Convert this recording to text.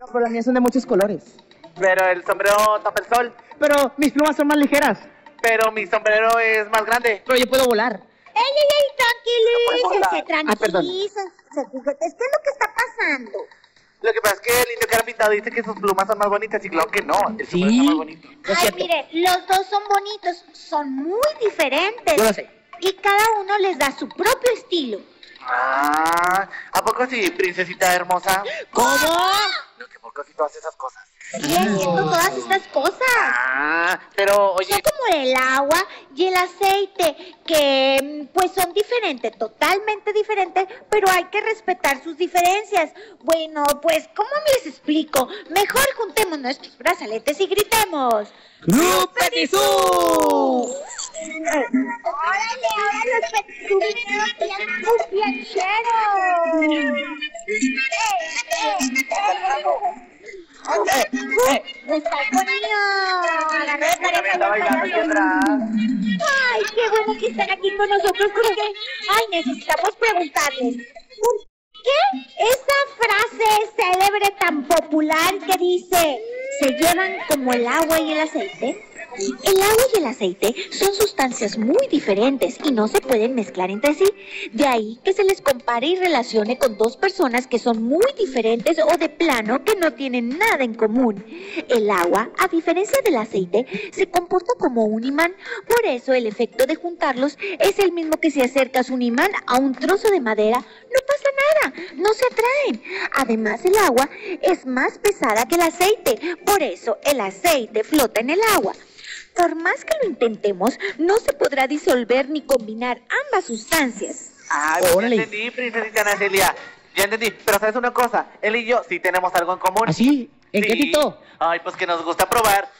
No, pero las mías son de muchos colores. Pero el sombrero tapa el sol. Pero mis plumas son más ligeras. Pero mi sombrero es más grande. Pero yo puedo volar. ¡Ey, ey, ey! Tranquilícese, Ah, tranquilícese. ¿Qué es lo que está pasando? Lo que pasa es que el indio cara pintado dice que sus plumas son más bonitas y claro que no, el sombrero Sí. está más bonito. Ay, mire, los dos son bonitos, son muy diferentes. Yo lo sé. Y cada uno les da su propio estilo. Ah, ¿a poco sí, princesita hermosa? ¿Cómo? No, que poco sí todas esas cosas. Sí, haciendo todas estas cosas. Ah, pero oye, Son como el agua y el aceite, que mm, pues son diferentes, totalmente diferentes, pero hay que respetar sus diferencias. Bueno, pues, ¿cómo les explico? Mejor juntemos nuestros brazaletes y gritemos. ¡Club Petizú! ¡Órale, ahora los petizuritos bien cupiacheros! ¡Está. Ay, qué bueno que están aquí con nosotros porque, ay, necesitamos preguntarles. ¿Por qué esa frase célebre tan popular que dice, se llevan como el agua y el aceite? El agua y el aceite son sustancias muy diferentes y no se pueden mezclar entre sí. De ahí que se les compare y relacione con dos personas que son muy diferentes o de plano que no tienen nada en común. El agua, a diferencia del aceite, se comporta como un imán. Por eso el efecto de juntarlos es el mismo que si acercas un imán a un trozo de madera. No pasa nada, no se atraen. Además, el agua es más pesada que el aceite. Por eso el aceite flota en el agua. Por más que lo intentemos, no se podrá disolver ni combinar ambas sustancias. Ay, pues ya entendí, princesita Ana Celia. Ya entendí, pero sabes una cosa, él y yo sí tenemos algo en común. ¿Así? ¿En qué, Sí. Tito? Ay, pues que nos gusta probar